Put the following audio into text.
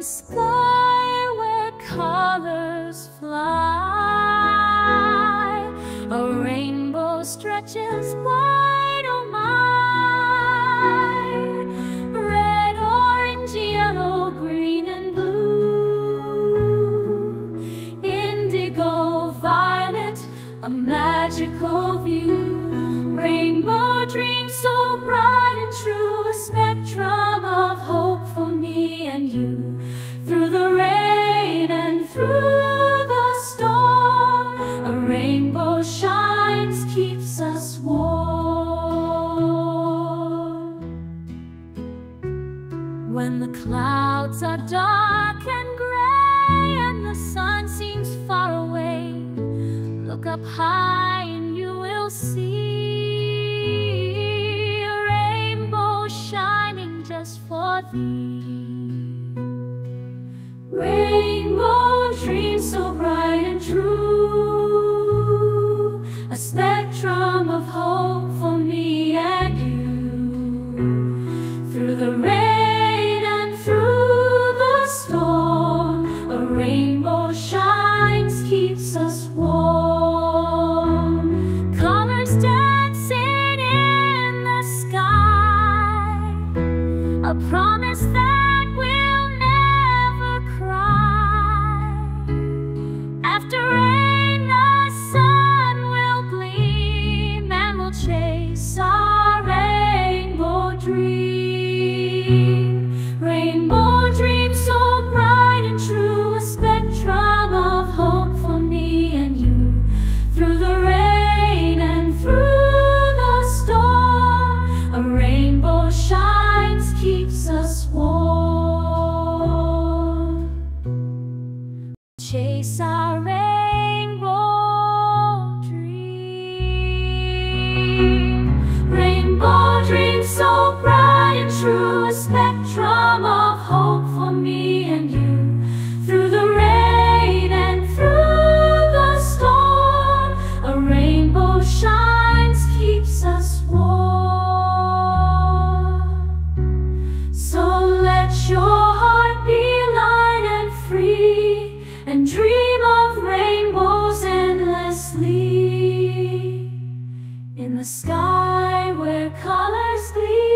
Sky where colors fly, a rainbow stretches wide, oh my. Red, orange, yellow, green, and blue. Indigo, violet, a magical view. Rainbow dreams so bright and true, a spectrum When the clouds are dark and gray and the sun seems far away, look up high and you will see a rainbow shining just for thee. Promise that. and dream of rainbows endlessly in the sky where colors gleam.